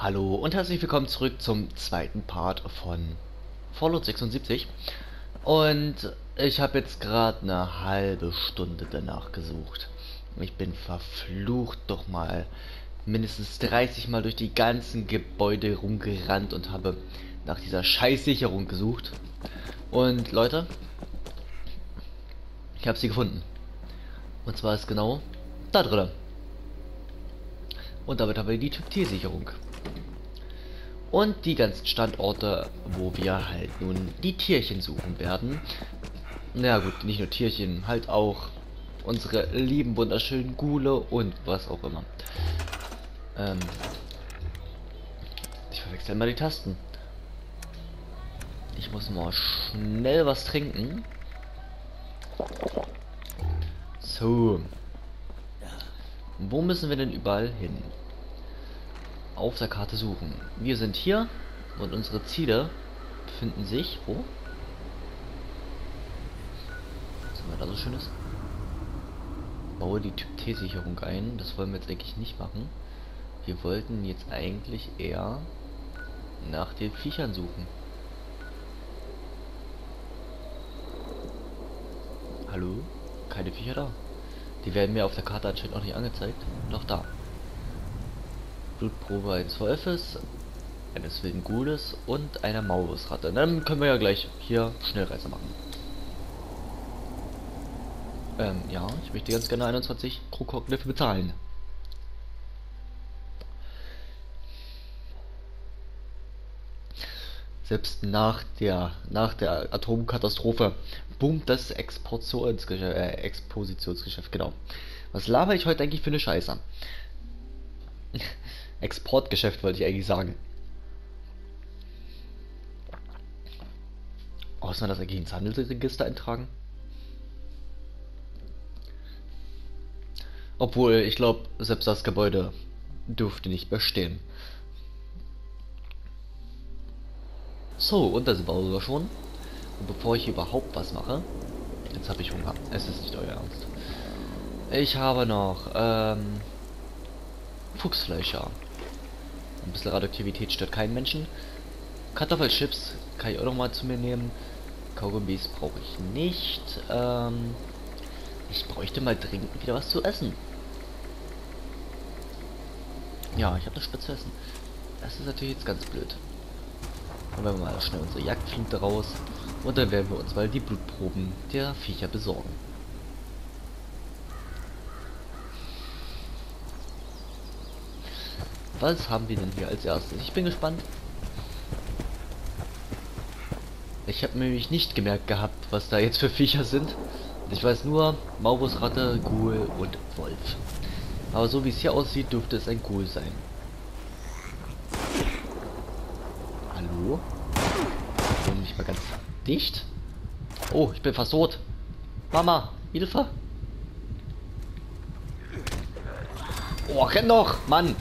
Hallo und herzlich willkommen zurück zum zweiten Part von Fallout 76. Und ich habe jetzt gerade eine halbe Stunde danach gesucht. Ich bin verflucht doch mal mindestens 30 Mal durch die ganzen Gebäude rumgerannt und habe nach dieser Scheißsicherung gesucht. Und Leute, ich habe sie gefunden. Und zwar ist genau da drin. Und damit haben wir die Typ-T-Sicherung und die ganzen Standorte, wo wir halt nun die Tierchen suchen werden. Na gut, nicht nur Tierchen, halt auch unsere lieben wunderschönen Gule und was auch immer. Ähm ich verwechsel mal die Tasten. Ich muss mal schnell was trinken. So. Wo müssen wir denn überall hin? Auf der Karte suchen. Wir sind hier und unsere Ziele befinden sich wo? Was haben wir da so schönes? Baue die Typ T-Sicherung ein. Das wollen wir jetzt eigentlich nicht machen. Wir wollten jetzt eigentlich eher nach den Viechern suchen. Hallo? Keine Viecher da. Die werden mir auf der Karte anscheinend auch nicht angezeigt. Doch da. Blutprobe eines Wolfes, eines wilden Gules und einer Maulwurfsratte. Dann können wir ja gleich hier Schnellreise machen. Ähm, ja, ich möchte ganz gerne 21 Krokoglyphe bezahlen. Selbst nach der nach der Atomkatastrophe boomt das Exportionsgeschäft, äh, Expositionsgeschäft, genau. Was laber ich heute eigentlich für eine Scheiße? Exportgeschäft wollte ich eigentlich sagen. Ist man das eigentlich ins Handelsregister eintragen? Obwohl, ich glaube, selbst das Gebäude dürfte nicht bestehen. So, und da sind wir sogar schon. Und bevor ich überhaupt was mache, jetzt habe ich Hunger. Es ist nicht euer Ernst. Ich habe noch ähm, Fuchsfleischer. Ein bisschen Radioaktivität stört keinen Menschen. Kartoffelchips kann ich auch noch mal zu mir nehmen. Kaugummis brauche ich nicht. Ähm, ich bräuchte mal dringend wieder was zu essen. Ja, ich habe das Spitz zu essen. Das ist natürlich jetzt ganz blöd. Dann werden wir mal schnell unsere Jagdflinte raus. Und dann werden wir uns mal die Blutproben der Viecher besorgen. Was haben wir denn hier als erstes? Ich bin gespannt. Ich habe nämlich nicht gemerkt gehabt, was da jetzt für Viecher sind. Ich weiß nur, Maurusratte, Ghoul und Wolf. Aber so wie es hier aussieht, dürfte es ein Ghoul sein. Hallo? Bin ich mal ganz dicht? Oh, ich bin fast tot. Mama, Hilfe! Oh, renn doch, Mann!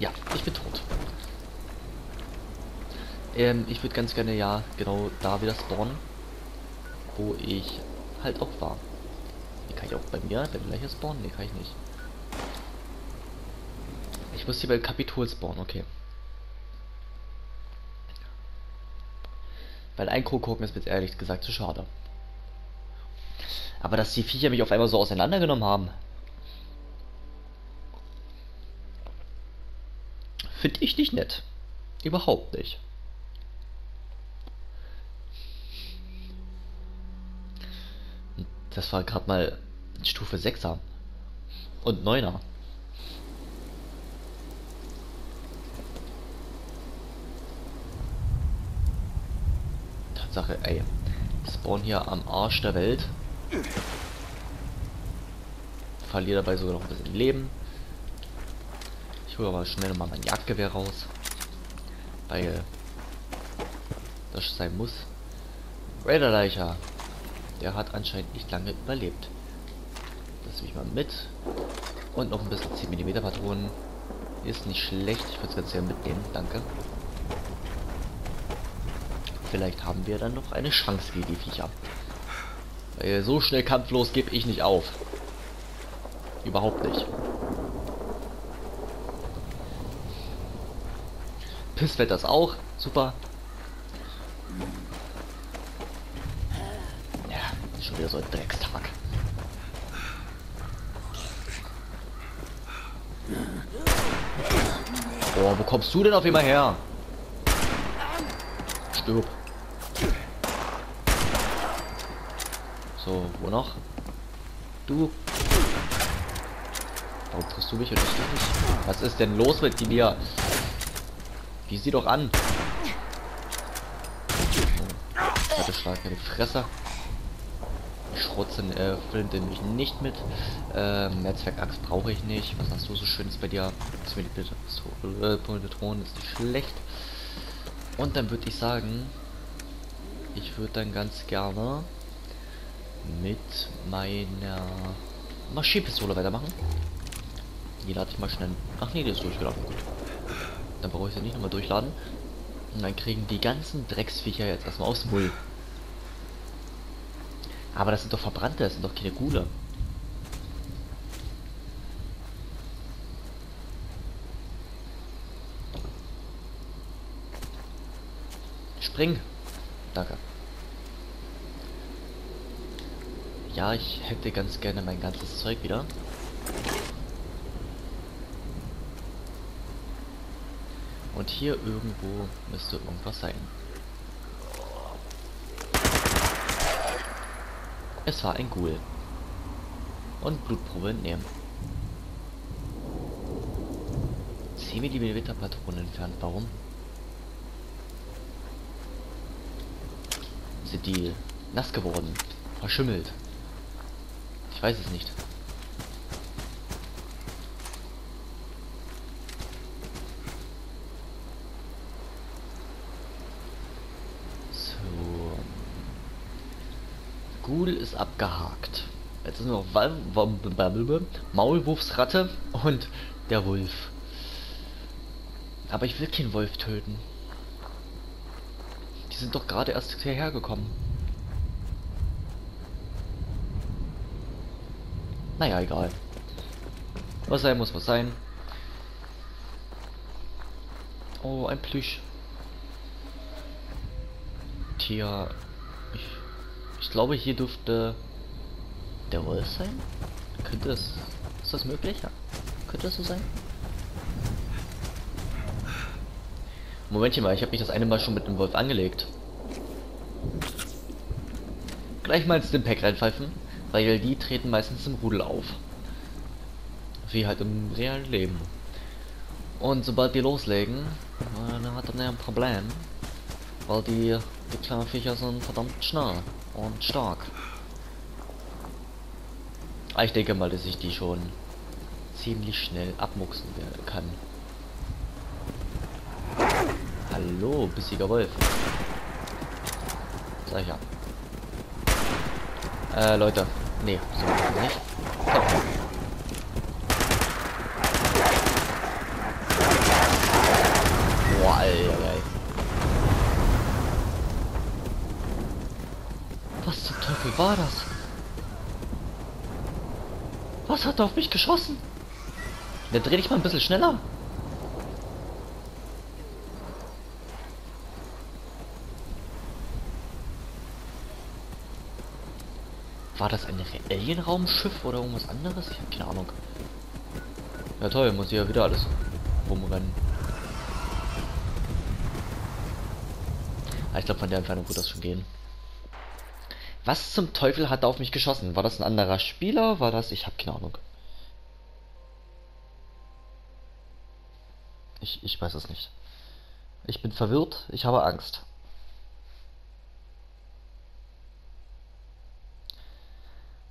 Ja, ich bin tot. Ähm, ich würde ganz gerne ja genau da wieder spawnen, wo ich halt auch war. Hier kann ich auch bei mir, bei gleicher spawnen? Ne, kann ich nicht. Ich muss hier bei Kapitol spawnen, okay. Weil ein Krokoken ist mir jetzt ehrlich gesagt zu schade. Aber dass die Viecher mich auf einmal so auseinandergenommen haben, Nicht nett. Überhaupt nicht. Das war gerade mal Stufe 6er und 9er. Tatsache, ey. Spawn hier am Arsch der Welt. Verliere dabei sogar noch ein bisschen Leben hole aber schnell mal mein Jagdgewehr raus. Weil das sein muss. Raider Leicher. Der hat anscheinend nicht lange überlebt. Das nehme ich mal mit. Und noch ein bisschen 10 mm Patronen. Ist nicht schlecht. Ich würde es ganz gerne mitnehmen. Danke. Vielleicht haben wir dann noch eine Chance gegen die Viecher. Weil so schnell kampflos gebe ich nicht auf. Überhaupt nicht. Pisswetter ist auch. Super. Ja, schon wieder so ein Dreckstag. Boah, wo kommst du denn auf immer her? Stirb. So, wo noch? Du. Warum triffst du mich und ich dich? Was ist denn los mit dir? Wie sie doch an. So. Schlag in die Fresse. Schrotzen äh, Flinte nämlich nicht mit. Ähm, Netzwerkachs brauche ich nicht. Was hast du so schönes bei dir? Äh, Politron ist nicht schlecht. Und dann würde ich sagen, ich würde dann ganz gerne mit meiner Maschinenpistole weitermachen. Die lade ich mal schnell. Ach nee, die ist durchgelaufen. Gut. Dann brauche ich sie nicht nochmal durchladen. Und dann kriegen die ganzen Drecksviecher jetzt erstmal aufs Mull. Aber das sind doch Verbrannte, das sind doch keine Gule. Spring. Danke. Ja, ich hätte ganz gerne mein ganzes Zeug wieder. Hier irgendwo müsste irgendwas sein. Es war ein Ghoul. Und Blutprobe entnehmen. 10 mm Patronen entfernt. Warum? Sind die nass geworden? Verschimmelt? Ich weiß es nicht. So. Ghoul ist abgehakt. Jetzt ist noch Maulwurfsratte und der Wolf. Aber ich will keinen Wolf töten. Die sind doch gerade erst hierher gekommen. Naja, egal. Was sein muss, was sein. Oh, ein Plüsch. Tier. Ich, glaube, hier dürfte der Wolf sein. Könnte es. Ist das möglich? Ja. Könnte das so sein? Momentchen mal, ich habe mich das eine Mal schon mit dem Wolf angelegt. Gleich mal ins Pack reinpfeifen. Weil die treten meistens im Rudel auf. Wie halt im realen Leben. Und sobald die loslegen, dann hat er ein Problem. Weil die, die kleinen Viecher sind verdammt schnell und stark. Aber ich denke mal, dass ich die schon ziemlich schnell abmuchsen kann. Hallo, bissiger Wolf. Sag ich ja. Äh, Leute. Nee, so nicht. Komm. Boah, Alter, Was zum Teufel war das? Was hat er auf mich geschossen? Der dreh dich mal ein bisschen schneller. War das ein Alien-Raumschiff oder irgendwas anderes? Ich habe keine Ahnung. Ja toll, muss ich ja wieder alles rumrennen. Ah, ich glaube, von der Entfernung wird das schon gehen. Was zum Teufel hat auf mich geschossen? War das ein anderer Spieler? War das... Ich habe keine Ahnung. Ich, ich weiß es nicht. Ich bin verwirrt. Ich habe Angst.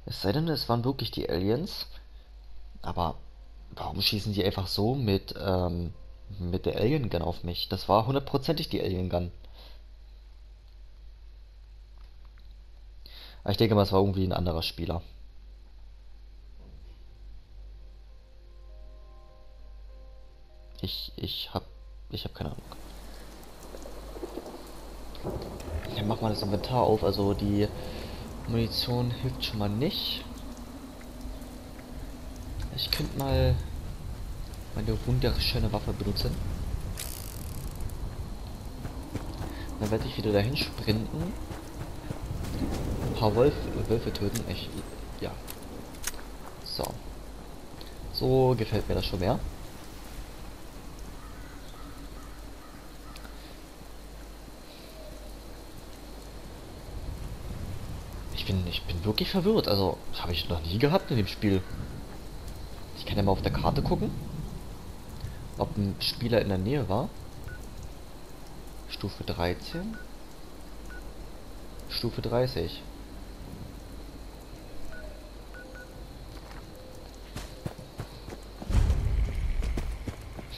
Es sei denn, es waren wirklich die Aliens. Aber warum schießen die einfach so mit, ähm, mit der Alien Gun auf mich? Das war hundertprozentig die Alien Gun. Ich denke mal, es war irgendwie ein anderer Spieler. Ich, ich hab, ich hab keine Ahnung. Ja, mach mal das Inventar auf, also die Munition hilft schon mal nicht. Ich könnte mal meine wunderschöne Waffe benutzen. Dann werde ich wieder dahin sprinten. Paar Wolf Wölfe töten. Ich, ja. So. So gefällt mir das schon mehr. Ich bin, ich bin wirklich verwirrt. Also, habe ich noch nie gehabt in dem Spiel. Ich kann ja mal auf der Karte gucken, ob ein Spieler in der Nähe war. Stufe 13. Stufe 30.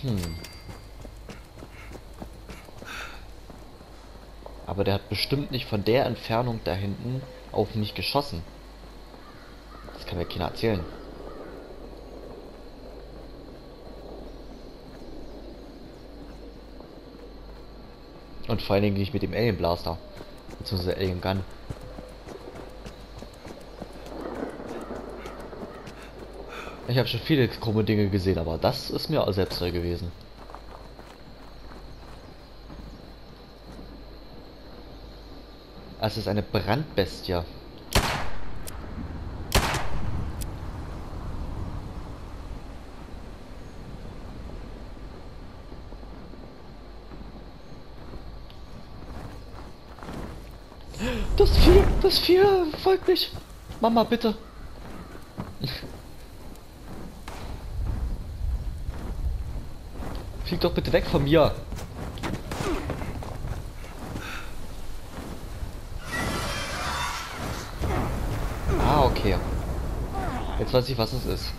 Hm. Aber der hat bestimmt nicht von der Entfernung da hinten auf mich geschossen. Das kann mir keiner erzählen. Und vor allen Dingen nicht mit dem Alien Blaster. Beziehungsweise Alien Gun. Ich habe schon viele krumme Dinge gesehen, aber das ist mir auch selbst neu gewesen. Es ist eine Brandbestie. Das Vieh, das Vieh folgt mich. Mama, bitte. Flieg doch bitte weg von mir. Ah, okay. Jetzt weiß ich, was es ist.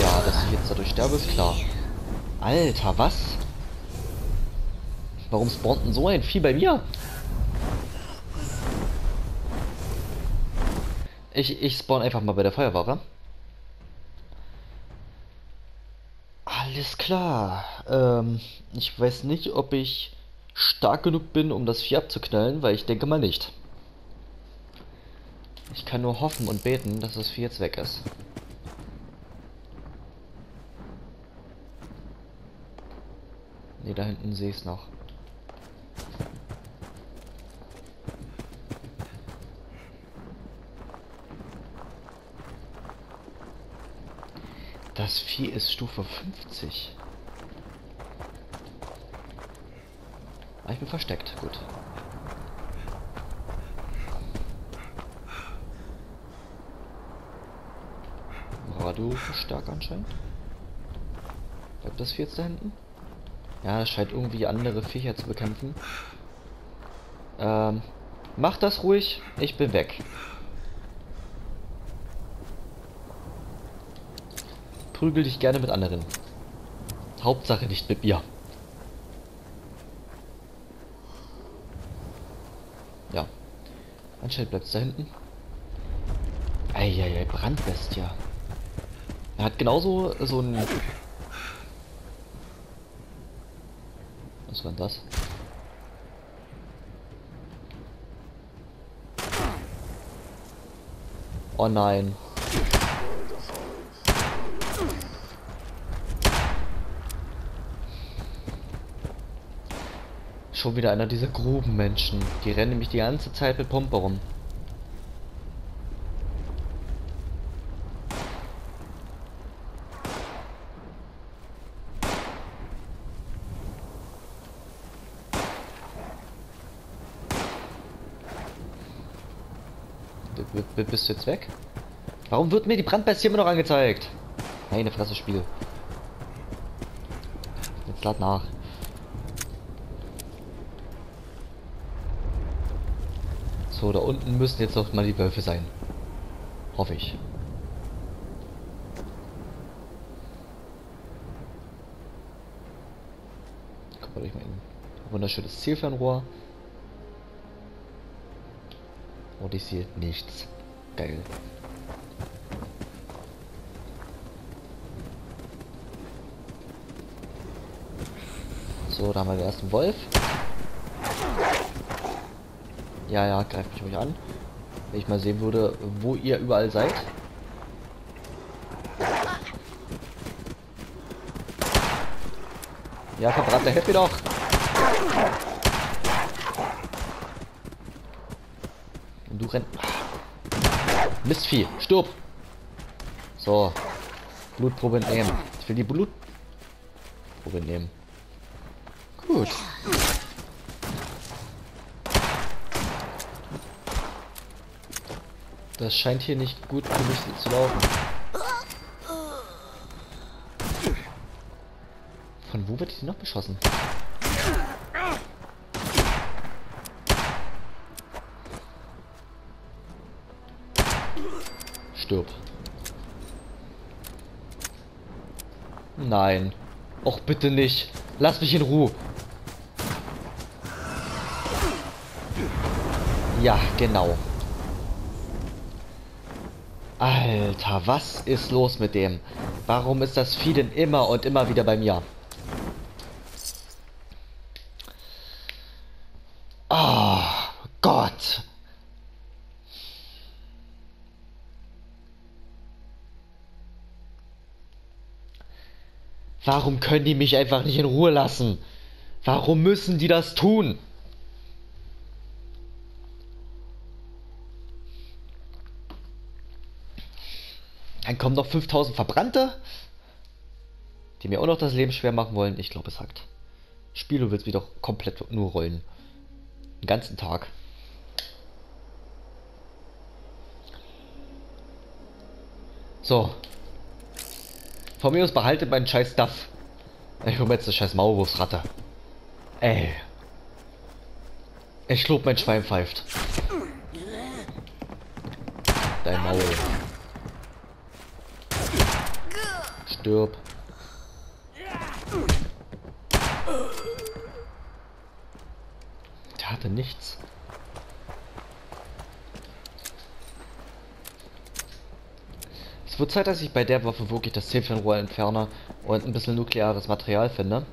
Ja, dass ich jetzt dadurch sterbe, ist klar. Alter, was? Warum spawnt denn so ein Vieh bei mir? Ich, ich spawn einfach mal bei der Feuerwache. Alles klar. Ähm, ich weiß nicht, ob ich stark genug bin, um das Vieh abzuknallen, weil ich denke mal nicht. Ich kann nur hoffen und beten, dass das Vieh jetzt weg ist. Ne, da hinten sehe ich es noch. Das Vieh ist Stufe 50. Ah, ich bin versteckt. Gut. Radio stark anscheinend. Bleibt das Vieh jetzt da hinten? Ja, es scheint irgendwie andere Viecher zu bekämpfen. Ähm, mach das ruhig. Ich bin weg. Prügel dich gerne mit anderen. Hauptsache nicht mit mir. Ja. Anscheinend bleibt da hinten. Eieiei, Brandbestie. Er hat genauso so ein... Was war denn das? Oh nein. Schon wieder einer dieser Grubenmenschen. Die rennen nämlich die ganze Zeit mit Pumpe rum. Bist du jetzt weg? Warum wird mir die Brandbestie immer noch angezeigt? Meine Fresse, Spiel. Jetzt lad nach. So, da unten müssen jetzt noch mal die Wölfe sein. Hoffe ich. Guck mal durch mein wunderschönes Zielfernrohr. Und ich sehe nichts. Geil. So, da haben wir den ersten Wolf. Ja, ja, greift mich ruhig an. Wenn ich mal sehen würde, wo ihr überall seid. Ja, verbrannte, mir doch! Und du rennst. Mistvieh, stirb! So. Blutprobe nehmen. Ich will die Blutprobe nehmen. Gut. Das scheint hier nicht gut für mich zu laufen. Von wo wird die noch beschossen? Stirb. Nein. Och, bitte nicht. Lass mich in Ruhe. Ja, genau. Alter, was ist los mit dem? Warum ist das Vieh denn immer und immer wieder bei mir? Oh Gott. Warum können die mich einfach nicht in Ruhe lassen? Warum müssen die das tun? Kommen noch 5000 Verbrannte, die mir auch noch das Leben schwer machen wollen. Ich glaube, es hackt. Spielo wird es wieder komplett nur rollen. Den ganzen Tag. So. Von mir aus behalte meinen scheiß Stuff. Ich hole jetzt eine scheiß Maulwurfsratte. Ey. Ich glaub, mein Schwein pfeift. Dein Maul. Stirb. Der hatte nichts. Es wird Zeit, dass ich bei der Waffe wirklich das Zielfernrohr entferne und ein bisschen nukleares Material finde.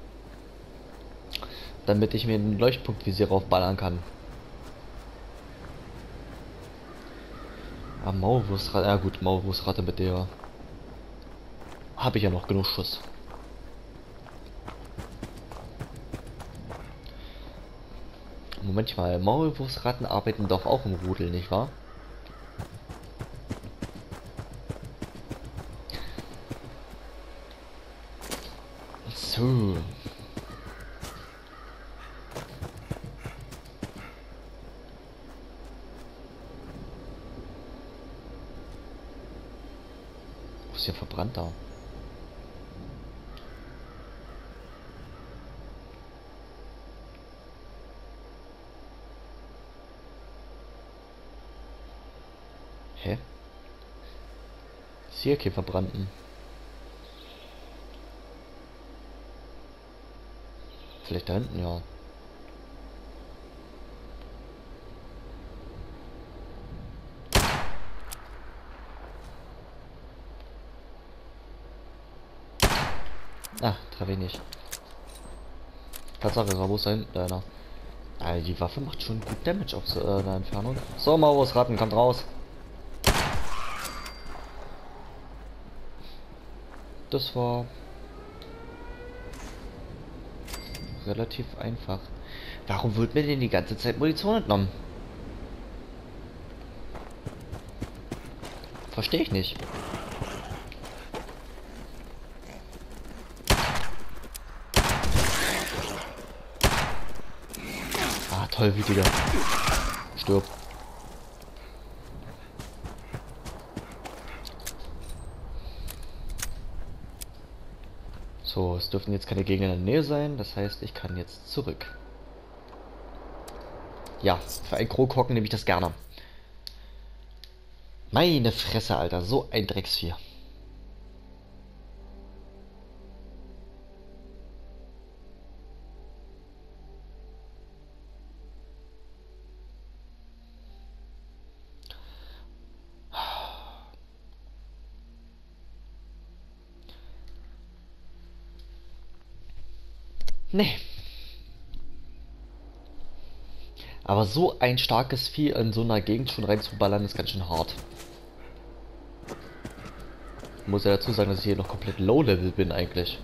Damit ich mir einen Leuchtpunktvisier raufballern kann. Ah, Maulwurfsratte. Ja gut, Maulwurfsratte mit der habe ich ja noch genug Schuss. Moment mal, Maulwurfsratten arbeiten doch auch im Rudel, nicht wahr? So. Ist ja verbrannt da? Kein verbrannten. Vielleicht da hinten, ja. Ah, treffe ich nicht. Tatsache, ist da hinten einer? Ah, die Waffe macht schon gut Damage auf so, äh, der Entfernung. So, Maurus Ratten, kommt raus. Das war relativ einfach. Warum wird mir denn die ganze Zeit Munition entnommen? Verstehe ich nicht. Ah, toll, wie wieder. Stirb. So, es dürfen jetzt keine Gegner in der Nähe sein, das heißt, ich kann jetzt zurück. Ja, für ein Kroghocken nehme ich das gerne. Meine Fresse, Alter, so ein Drecksvieh. Nee. Aber so ein starkes Vieh in so einer Gegend schon reinzuballern, ist ganz schön hart. Muss ja dazu sagen, dass ich hier noch komplett Low-Level bin eigentlich.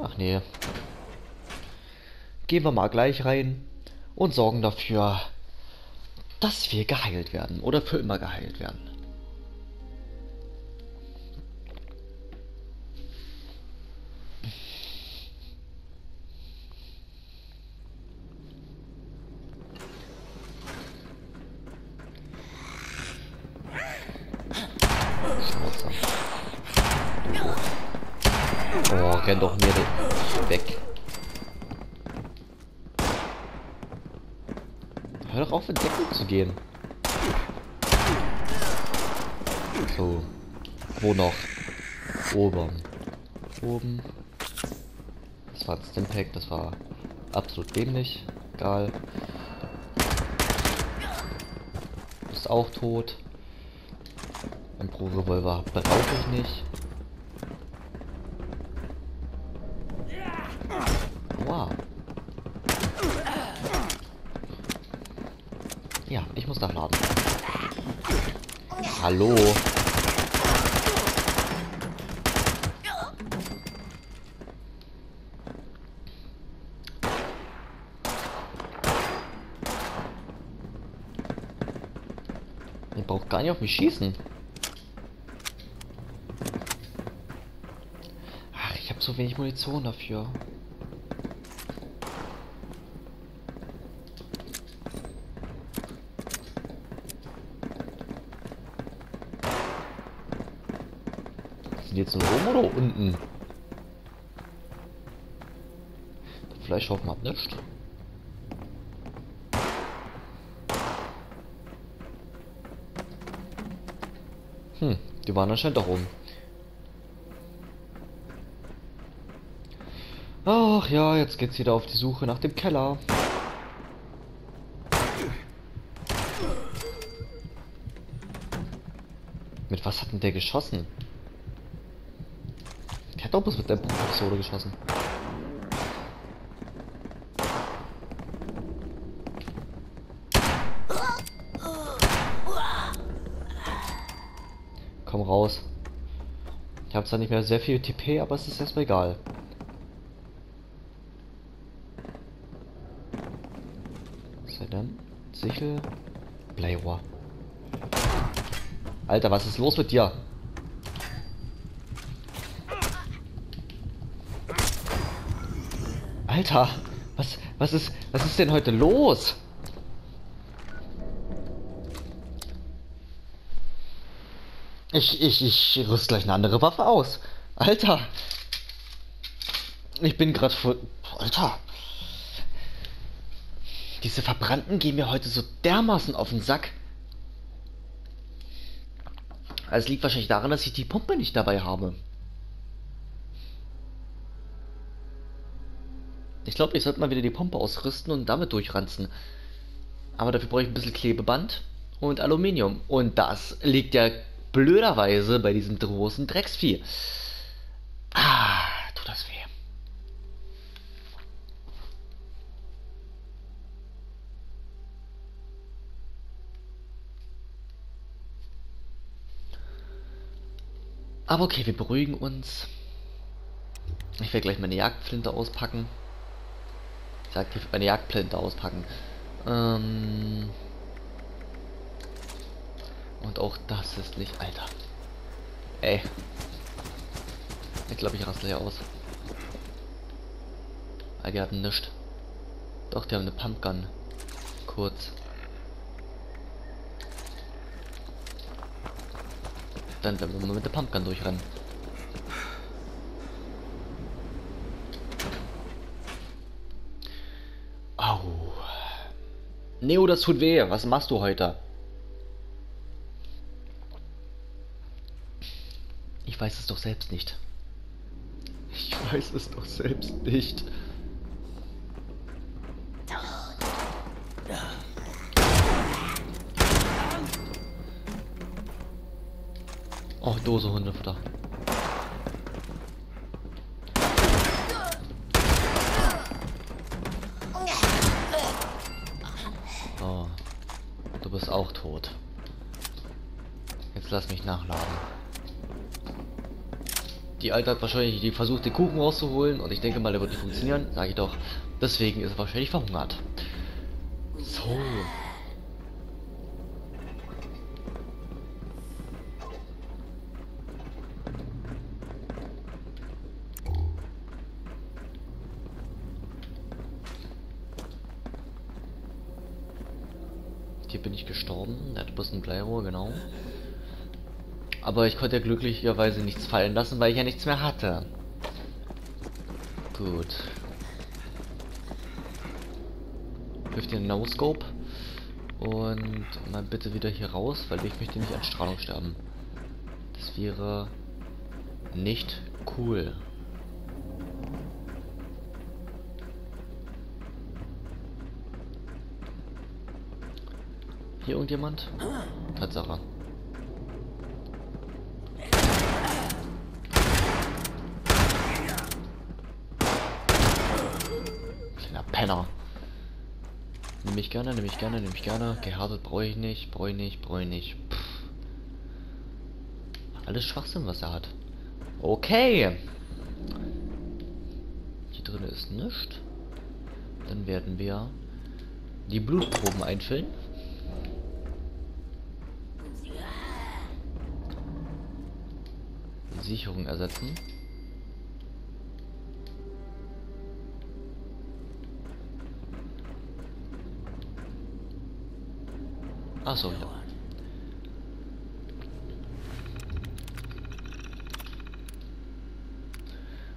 Ach nee. Gehen wir mal gleich rein und sorgen dafür, dass wir geheilt werden oder für immer geheilt werden. Renn doch mir weg. Hör doch auf, in Deckung zu gehen. So. Wo noch? Oben. Oben. Das war ein Stimpack, das war absolut dämlich. Egal. Ist auch tot. Ein Pro-Revolver brauche ich nicht. Hallo. Ihr braucht gar nicht auf mich schießen. Ach, ich habe so wenig Munition dafür. Jetzt nur oben oder unten? Vielleicht hoffen wir nicht. Hm, die waren anscheinend da oben. Ach ja, jetzt geht's wieder auf die Suche nach dem Keller. Mit was hat denn der geschossen? Hat doch bloß mit der Pistole geschossen. Komm raus. Ich habe zwar nicht mehr sehr viel TP, aber es ist erstmal egal. Sei denn? Sichel. Bleirohr. Alter, was ist los mit dir? Alter, was, was ist, was ist denn heute los? Ich, ich, ich rüste gleich eine andere Waffe aus. Alter. Ich bin gerade voll... Alter. Diese Verbrannten gehen mir heute so dermaßen auf den Sack. Also es liegt wahrscheinlich daran, dass ich die Pumpe nicht dabei habe. Ich glaube, ich sollte mal wieder die Pumpe ausrüsten und damit durchranzen. Aber dafür brauche ich ein bisschen Klebeband und Aluminium. Und das liegt ja blöderweise bei diesem großen Drecksvieh. Ah, tut das weh. Aber okay, wir beruhigen uns. Ich werde gleich meine Jagdflinte auspacken. Ich meine Jagdplinte auspacken. Ähm und auch das ist nicht... Alter. Ey. Ich glaube, ich raste hier aus. Ah, die hatten nichts. Doch, die haben eine Pumpgun. Kurz. Dann werden wir mal mit der Pumpgun durchrennen. Neo, das tut weh. Was machst du heute? Ich weiß es doch selbst nicht. Ich weiß es doch selbst nicht. Oh, Dose Hundefutter. auch tot. Lass mich nachladen. Die Alte hat wahrscheinlich die versucht, den Kuchen rauszuholen und ich denke mal, der wird nicht funktionieren. Sage ich doch. Deswegen ist er wahrscheinlich verhungert. So. Aber ich konnte ja glücklicherweise nichts fallen lassen, weil ich ja nichts mehr hatte. Gut. Wirf den No-Scope. Und mal bitte wieder hier raus, weil ich möchte nicht an Strahlung sterben. Das wäre nicht cool. Hier irgendjemand? Tatsache. Nehme ich gerne, nehme ich gerne, nehme ich gerne. Gehärtet brauche ich nicht, brauche ich nicht, brauche ich nicht. Pff. Alles Schwachsinn, was er hat. Okay. Hier drin ist nichts. Dann werden wir die Blutproben einfüllen. Sicherung ersetzen. Achso, ja.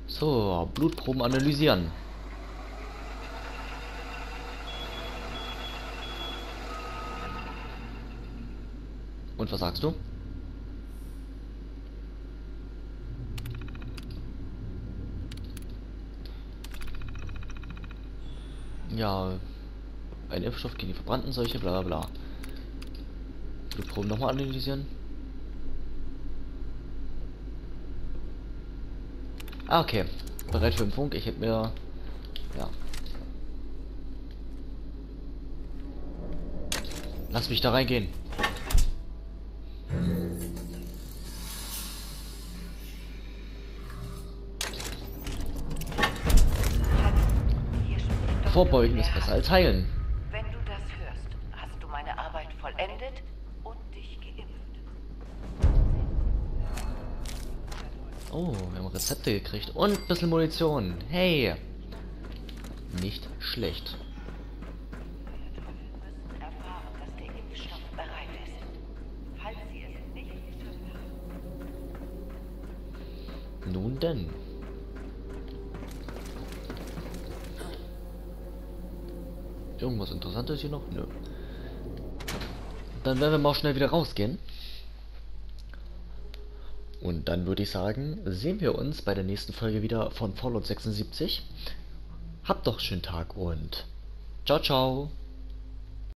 So, Blutproben analysieren. Und was sagst du? Ja, ein Impfstoff gegen die verbrannten Seuche, bla bla bla. Blutproben nochmal analysieren. Ah, okay. Bereit für den Funk. Ich hätte mir... Ja. Lass mich da reingehen. Vorbeugen ist besser als heilen. Wenn du das hörst, hast du meine Arbeit vollendet Oh, wir haben Rezepte gekriegt. Und ein bisschen Munition. Hey. Nicht schlecht. Nun denn. Irgendwas Interessantes hier noch? Nö. Dann werden wir mal schnell wieder rausgehen. Und dann würde ich sagen, sehen wir uns bei der nächsten Folge wieder von Fallout 76. Habt doch schönen Tag und ciao, ciao.